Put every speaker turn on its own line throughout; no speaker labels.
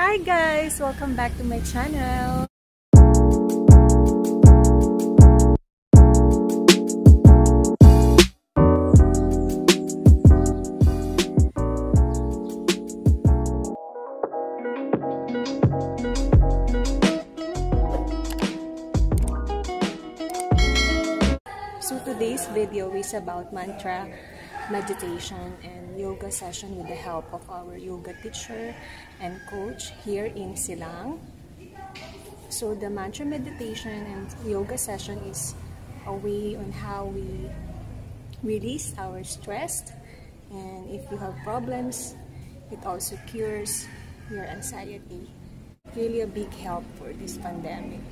Hi guys! Welcome back to my channel! So today's video is about mantra meditation and yoga session with the help of our yoga teacher and coach here in Silang. So the mantra meditation and yoga session is a way on how we release our stress and if you have problems, it also cures your anxiety. Really a big help for this pandemic.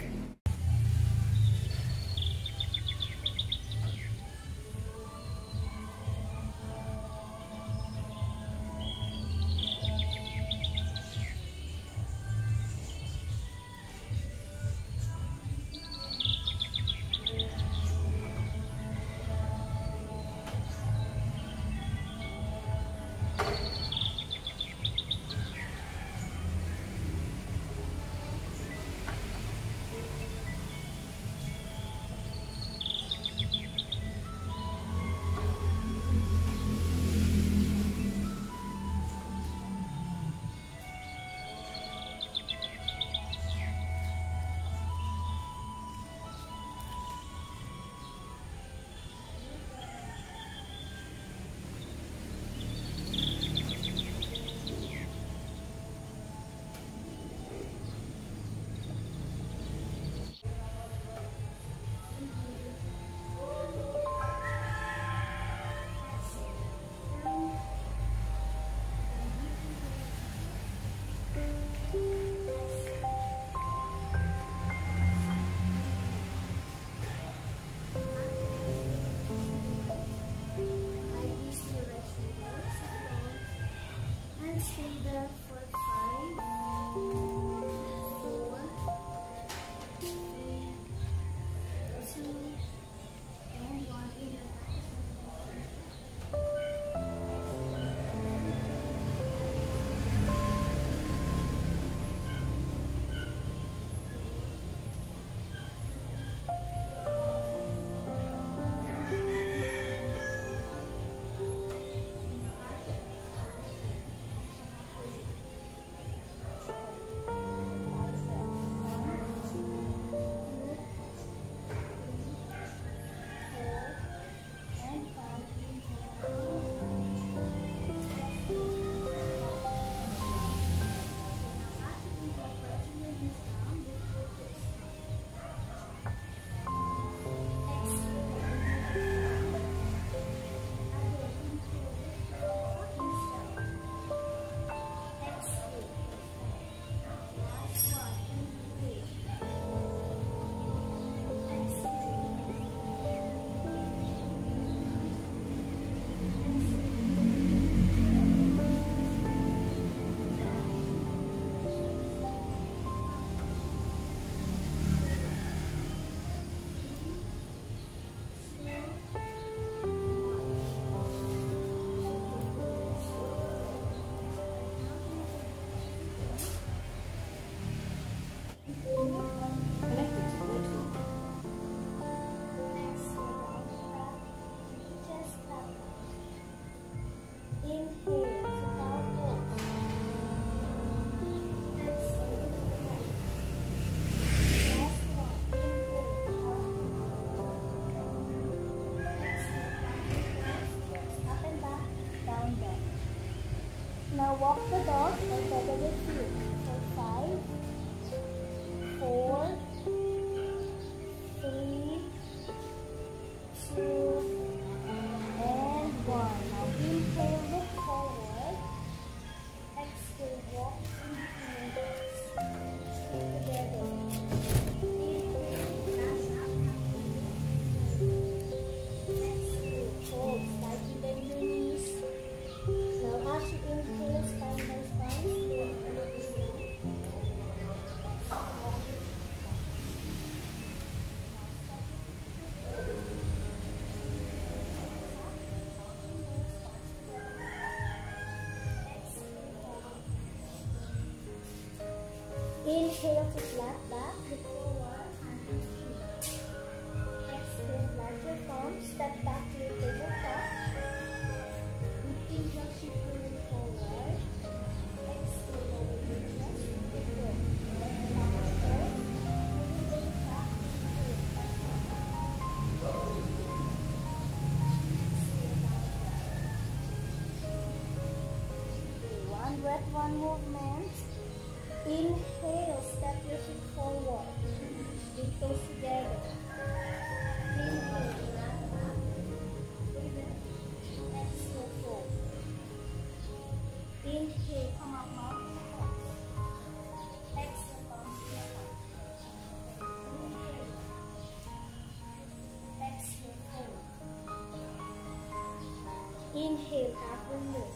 Inhale, half window.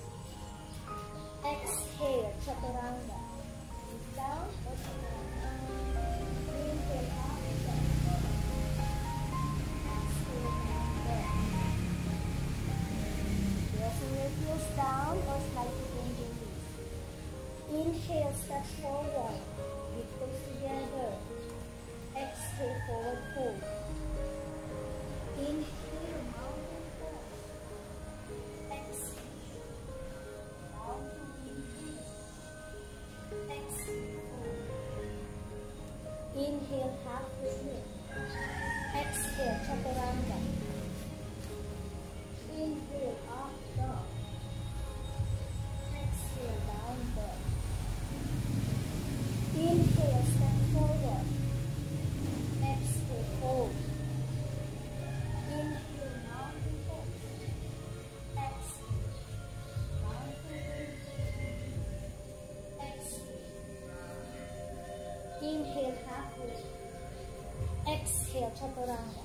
Exhale, around. अच्छा तो रहा है।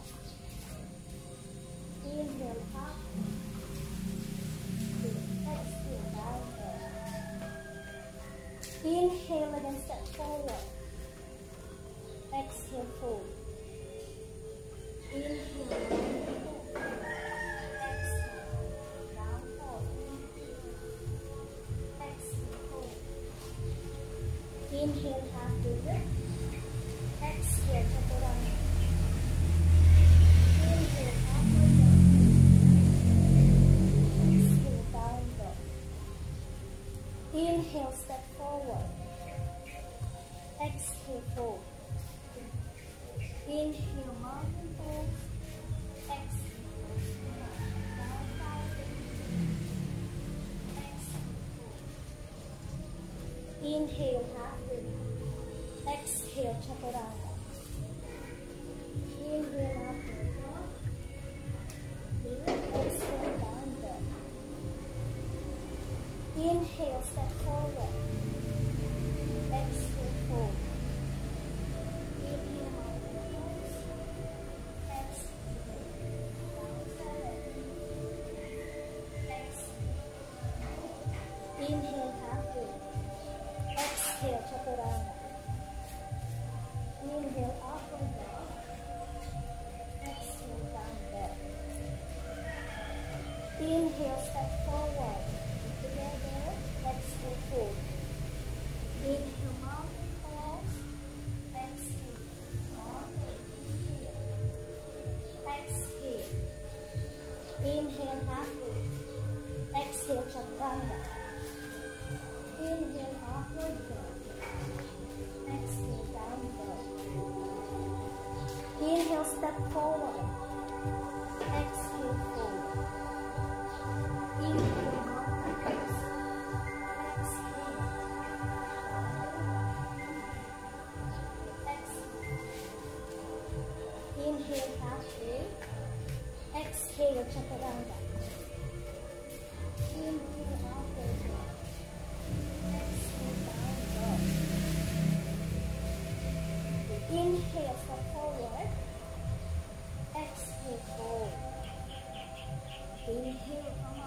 Inhale, halfway. Exhale, chaturanga. Inhale, halfway. Exhale, down dog. Inhale, step forward. Exhale. Inhale. forward. Exhale. Inhale, come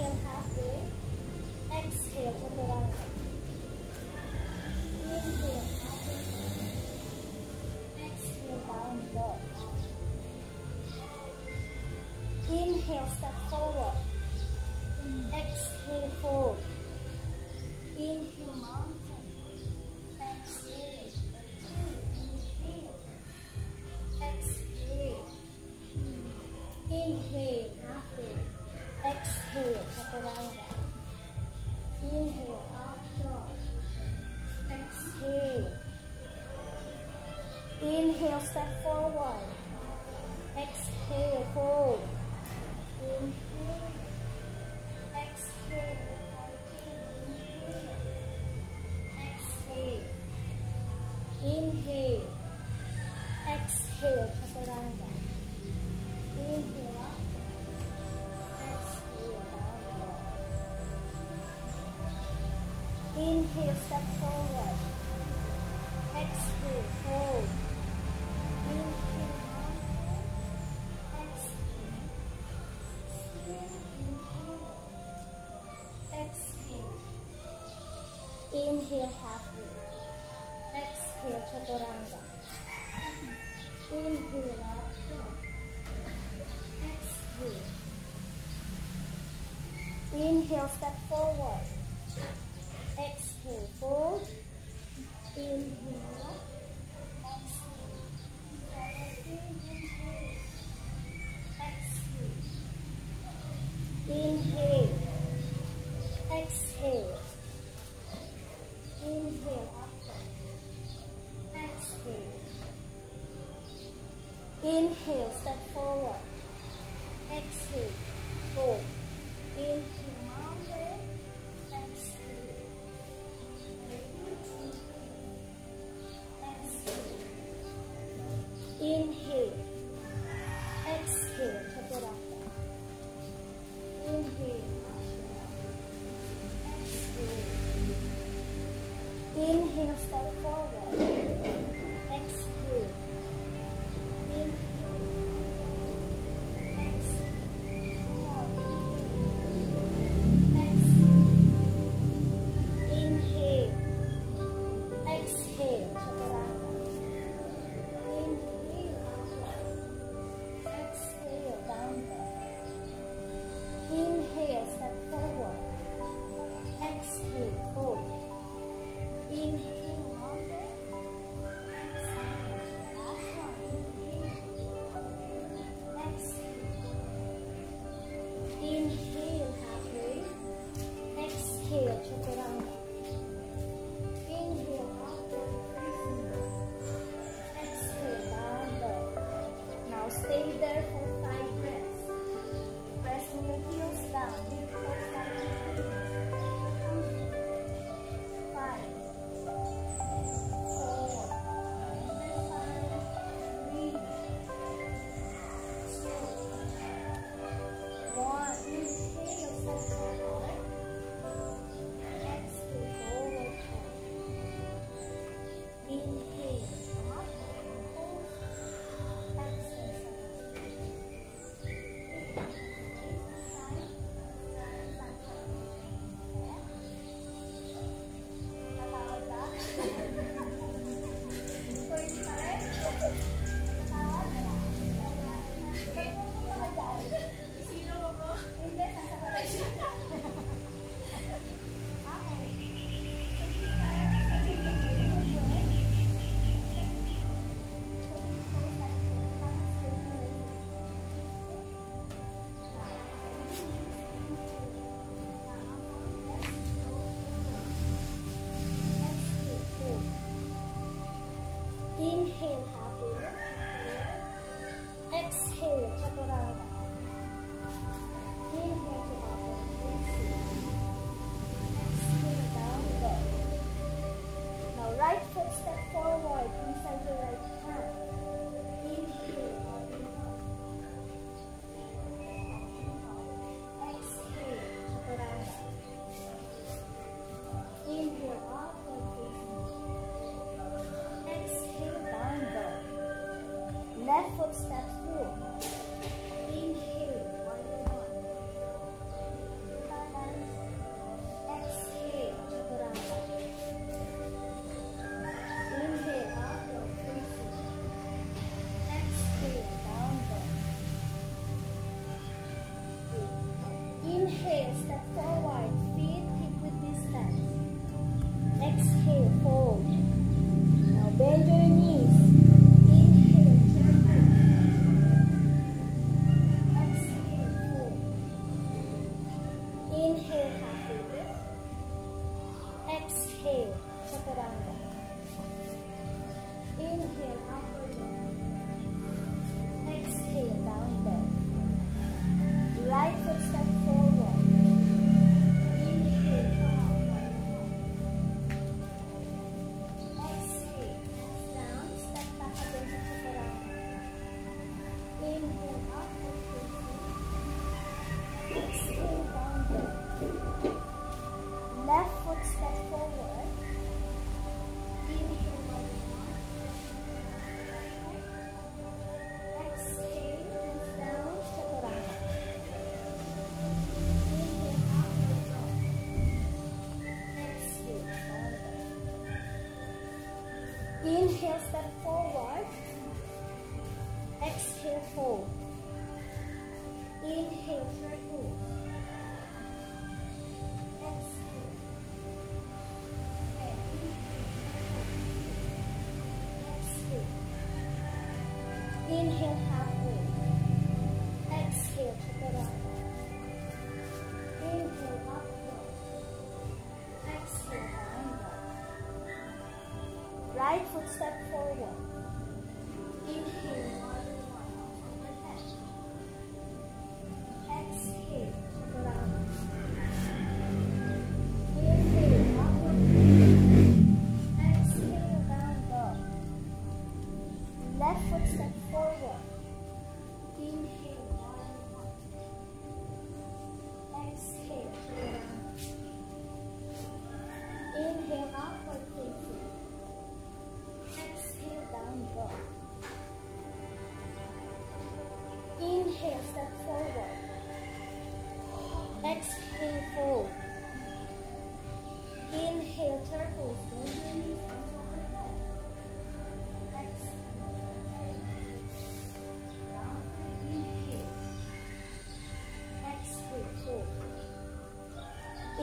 Thank you. Inhale, step forward. Exhale, fold. Inhale. Exhale. Still inhale. Exhale. Inhale, halfway. Exhale, chaturanga. Inhale, up. Exhale. Inhale, step forward exhale, fold, inhale, exhale, inhale, exhale. Inhale, step forward. Exhale, fold. Inhale, forward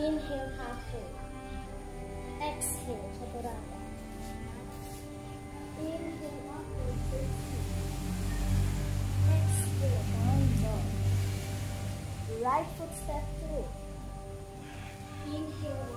Inhale, halfway. Exhale, chaturanga. Inhale, Exhale. Right foot step through. Inhale,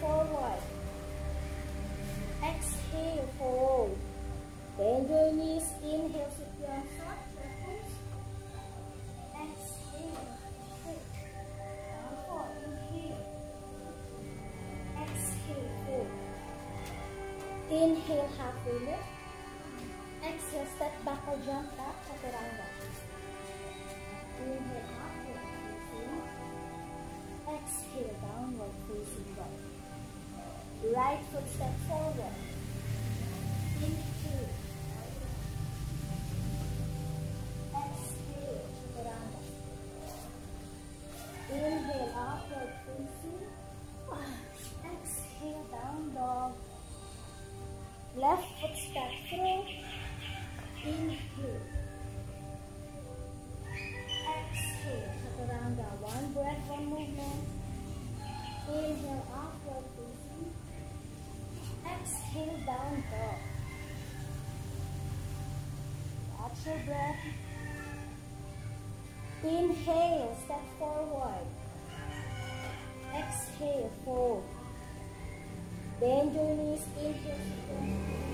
Exhale, down dog. Watch your breath. Inhale, step forward. Exhale, fold. Bend your knees, inhale,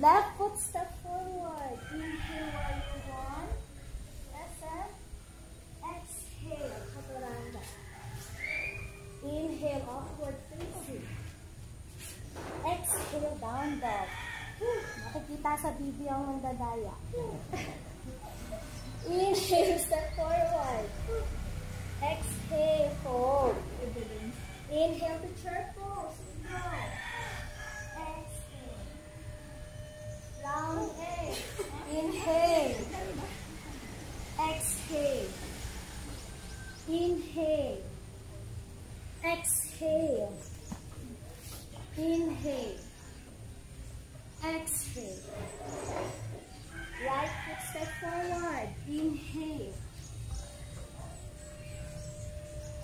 Left foot step forward. Inhale while you want. SM. Exhale. Chaturanga. Inhale upward facing. Exhale down dog. Makikita sa video ang nagdadaya. Inhale step forward. Exhale fold. Inhale to chair pose. Go. Egg. Inhale. Exhale. Inhale. Exhale. Inhale. Exhale. Right foot step forward. Inhale.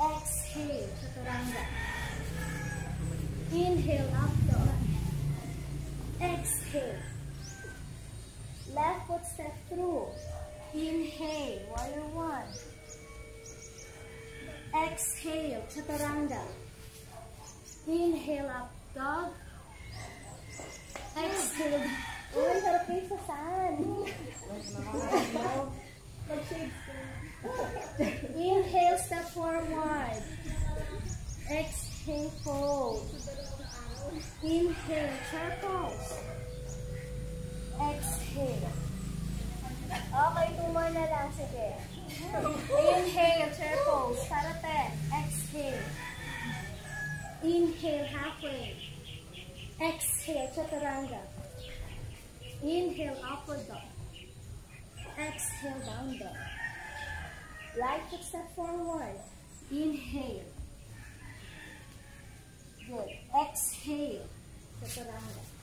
Exhale. Chaturanga. Inhale up dog. Exhale. Left foot step through. Inhale. Warrior one. Exhale. Chaturanga. Inhale up dog. Exhale. Uy, sarap kayo sa sand. Inhale, step forward. Exhale, fold. Inhale, pose. Exhale. Okay, two more na lang. Sige. Inhale, chair pose. Karate. Exhale. Inhale, halfway. Exhale, chaturanga. Inhale, upward dog. Exhale, down dog. Right foot step forward. Inhale. Good. Exhale. Chaturanga.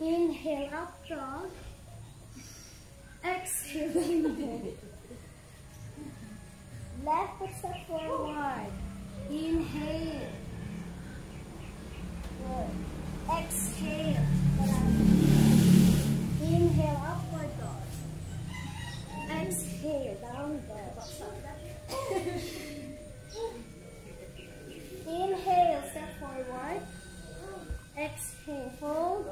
Inhale, up dog. Exhale, dog. Left foot step forward. Inhale. Good. Exhale. Inhale, upward dog. Exhale, down dog. Inhale, step forward. Exhale, hold.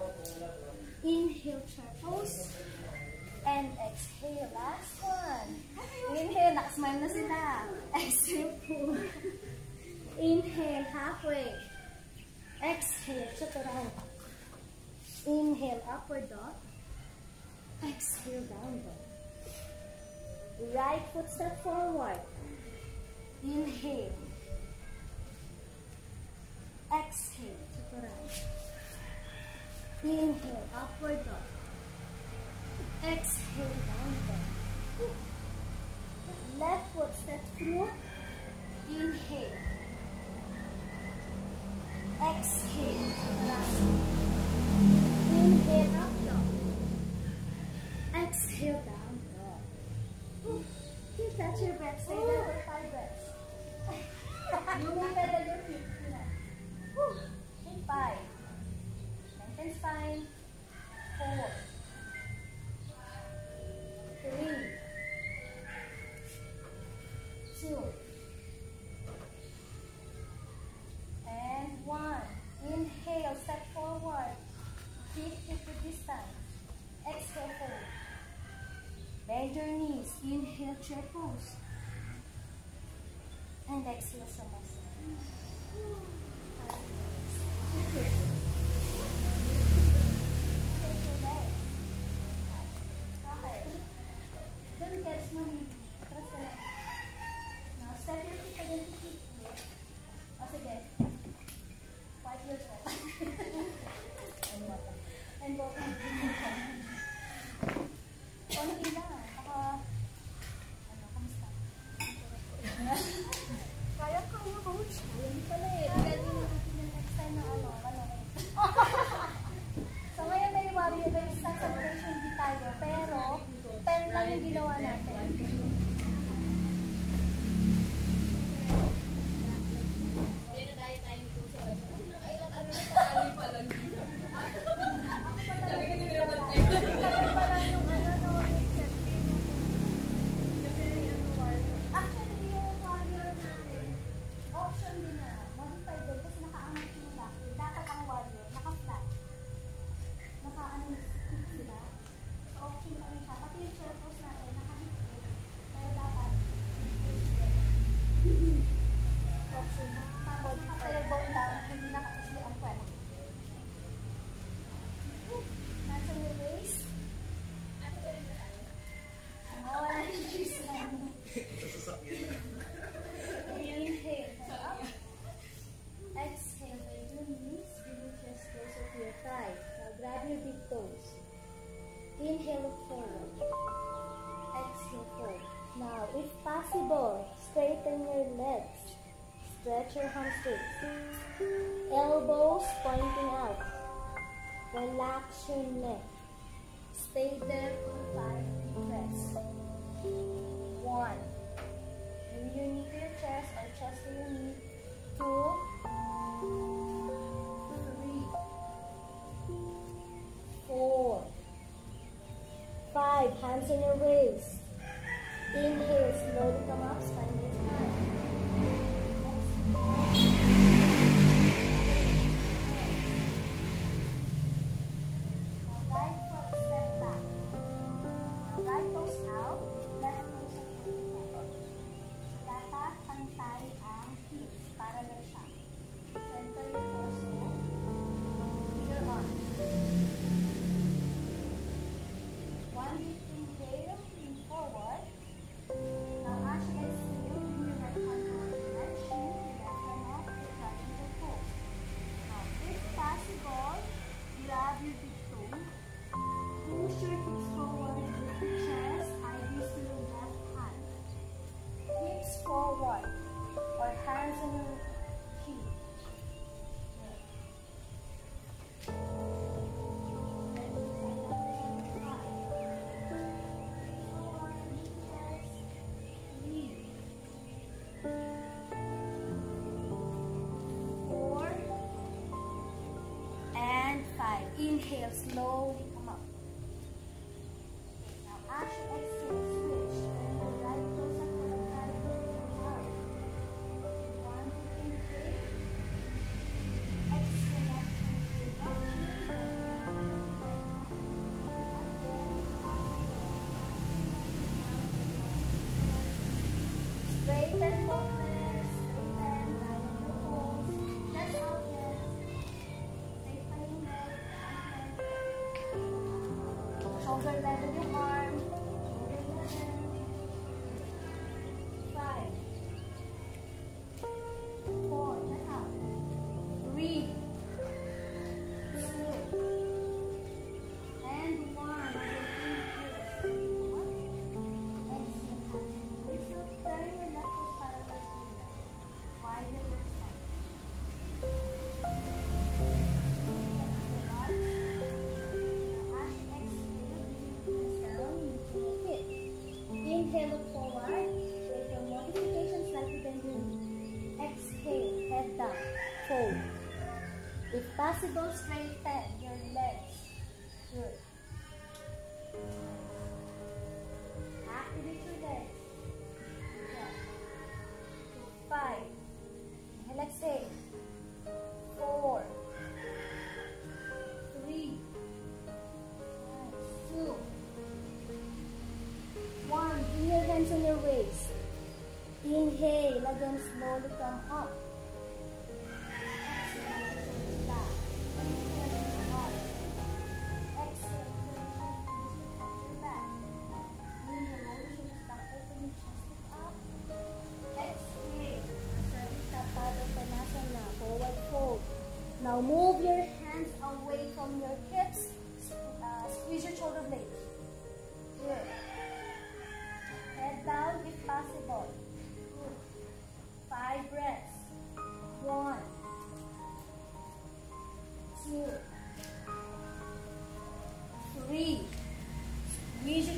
Inhale, turtles. And exhale, last one. Inhale, Lakshman Nasita. Exhale, pull. Inhale, halfway. Exhale, chaturanga. Inhale, upward dog. Exhale, downward. Right foot step forward. Inhale. Exhale. Inhale, upward dog. Exhale, downward. Left foot step through. Inhale. Exhale, down. Inhale, chair pose. And exhale, Shavasana. Stretch your hamstrings. Elbows pointing out. Relax your neck. Stay there for five breaths. One. Bring your knee to your chest or chest to your knee. Two. Three. Four. Five. Hands on your waist. Inhale. inhale slowly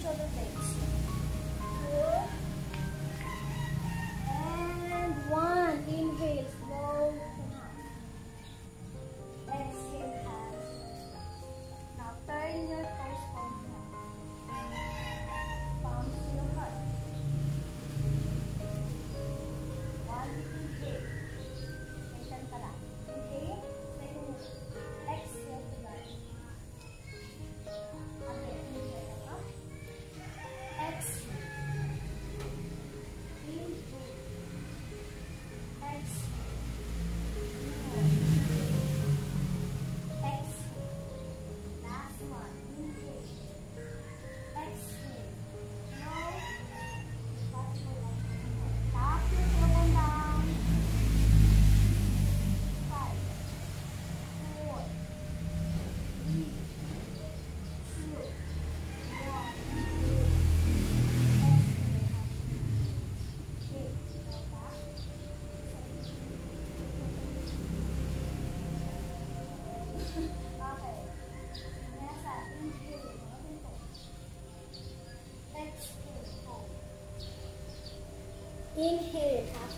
Squeeze your Inhale, half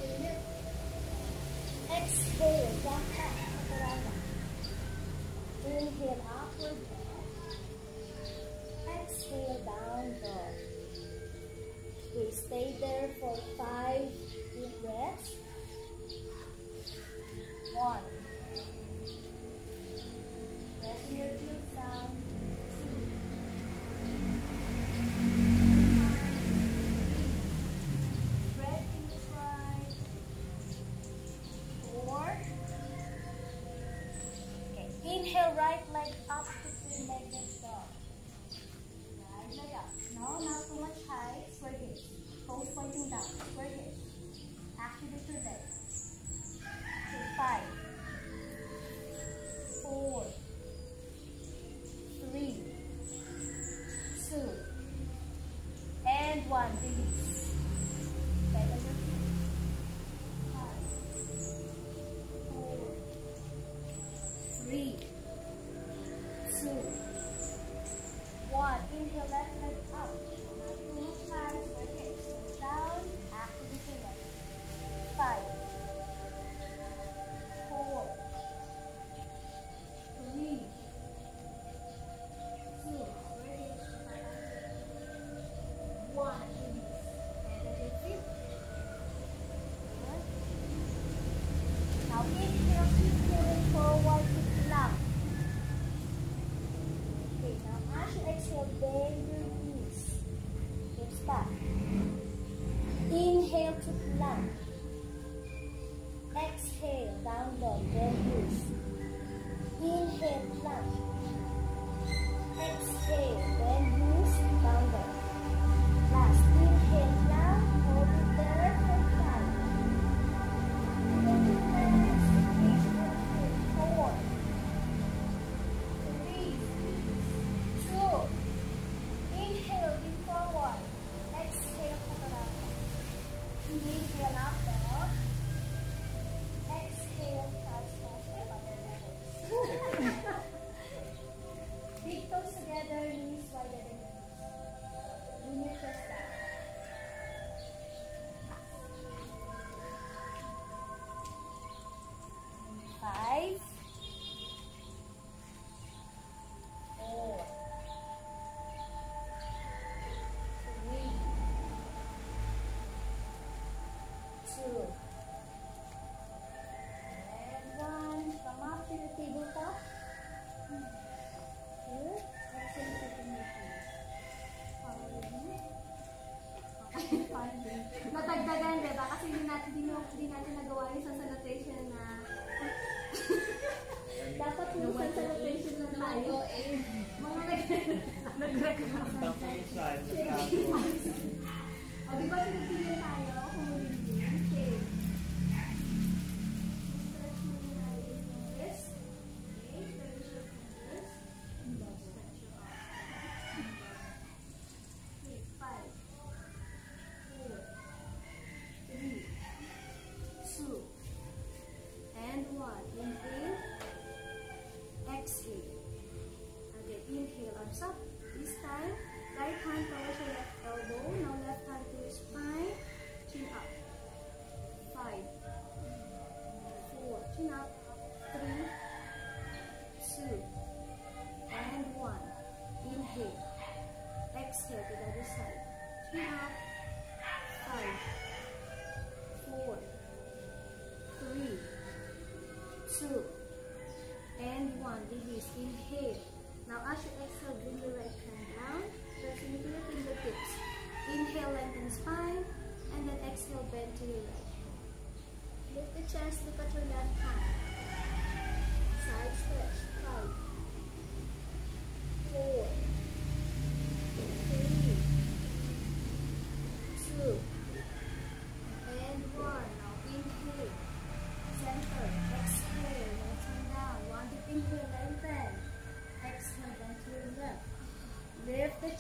那大大家。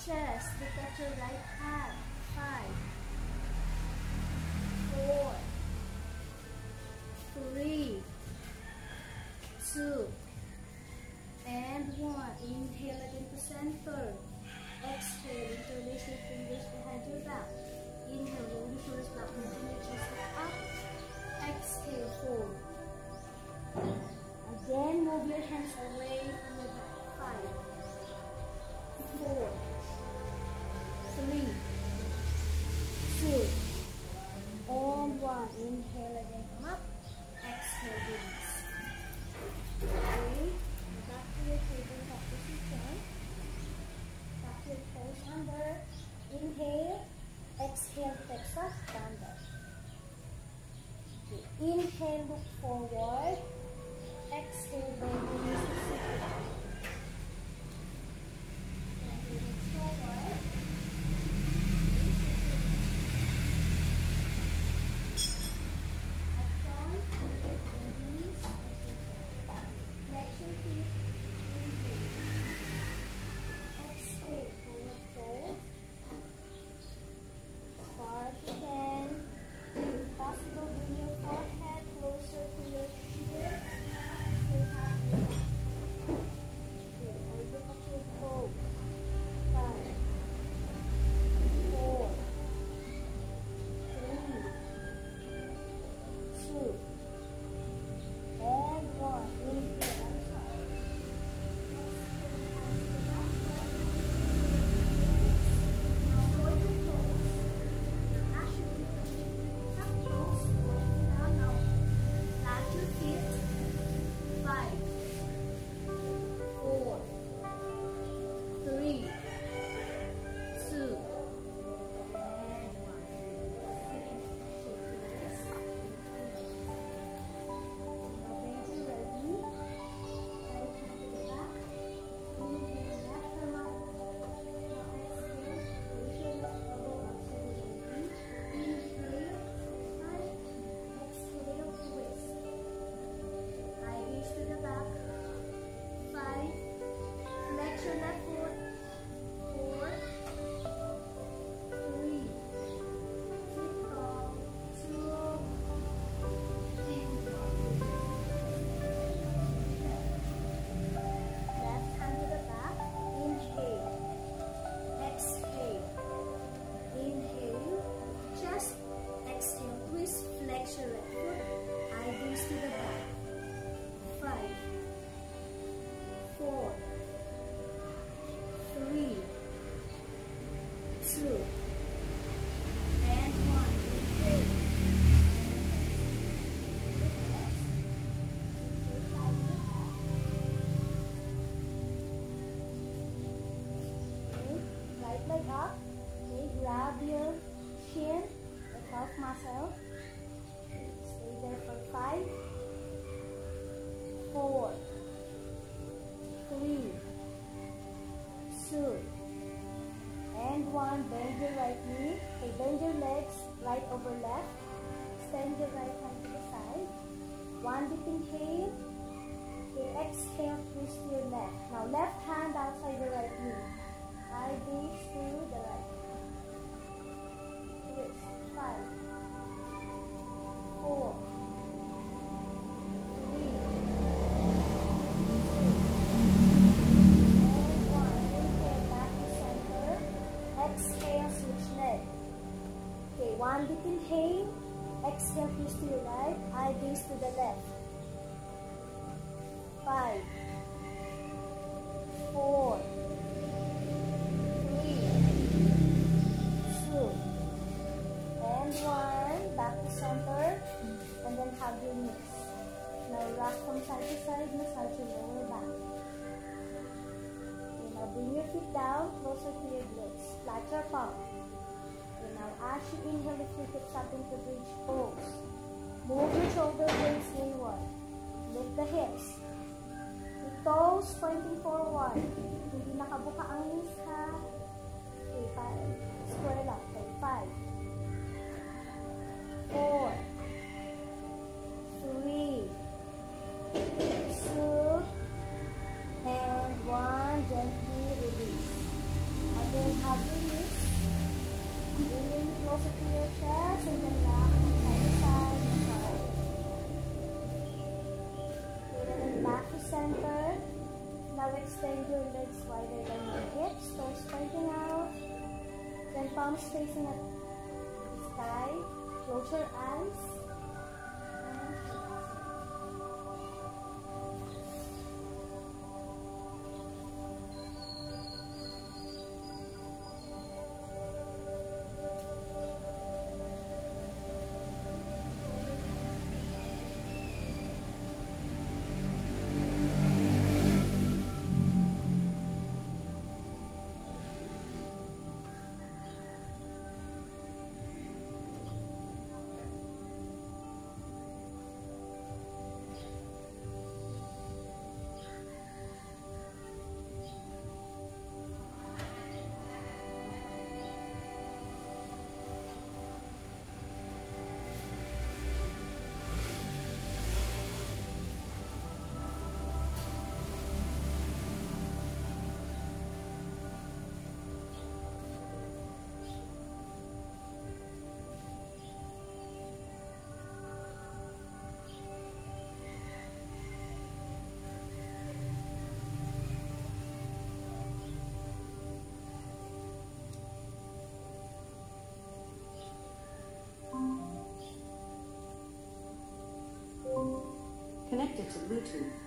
Chest,
look at your right
over left. Send your right hand to the side. One deep inhale. Okay, exhale, twist your neck. Now left hand outside the right knee. I gaze to the right. Twist. Five. Extend your legs wider than your hips, toes pointing out. Then palms facing up. the sky. Close your eyes.
connected to Bluetooth.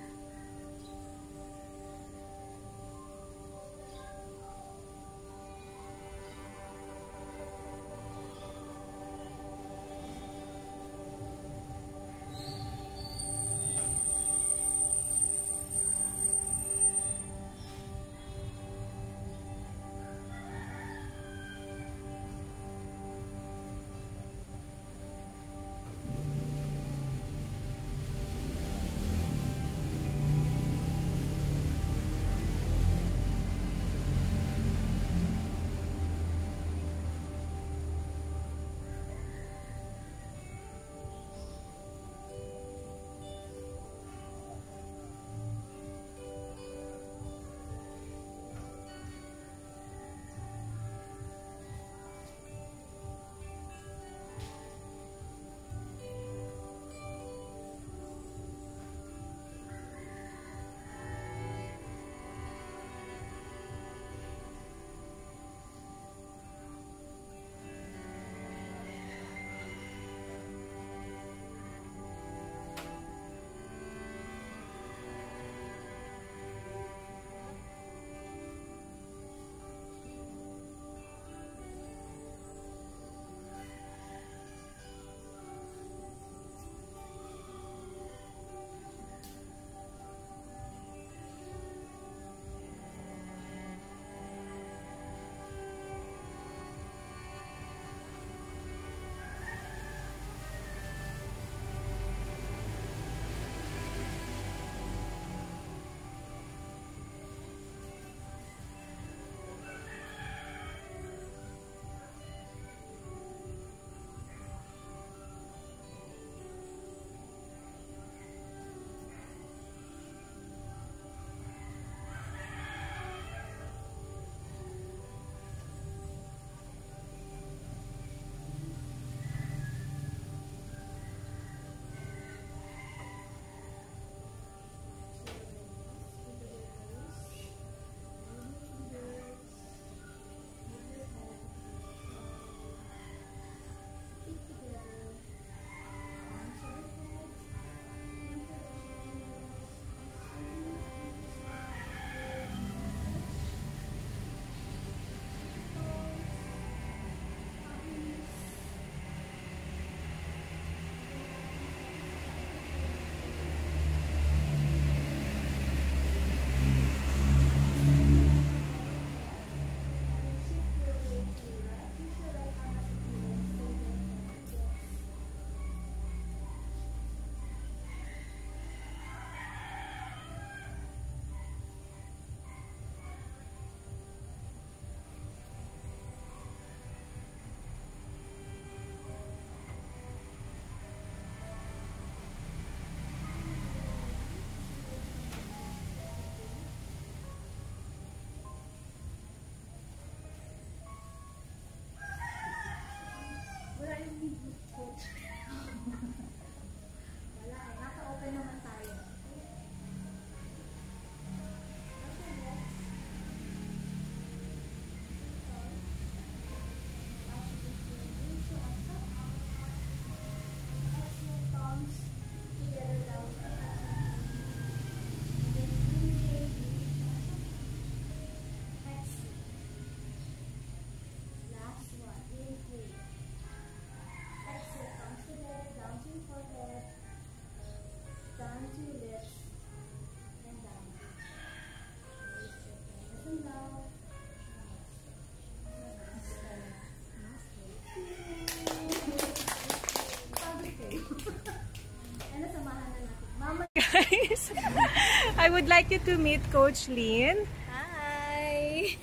would like you to meet Coach Lynn.
Hi!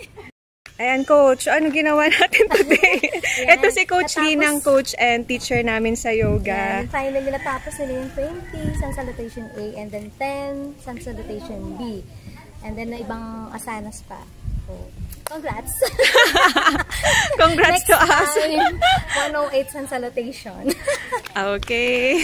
Ayan, Coach. Ano ginawa natin today?
Yan,
Ito si Coach
natapos-
Lynn, ang coach and teacher namin sa yoga.
And finally, natapos nila yung 20 sun salutation A and then 10 sun salutation B. And then, na ibang asanas pa. So, congrats!
Congrats
Next
to us.
time, 108 sun salutation.
Okay.